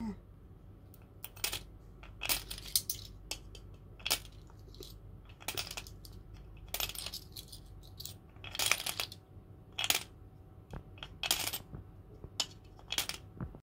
Yeah.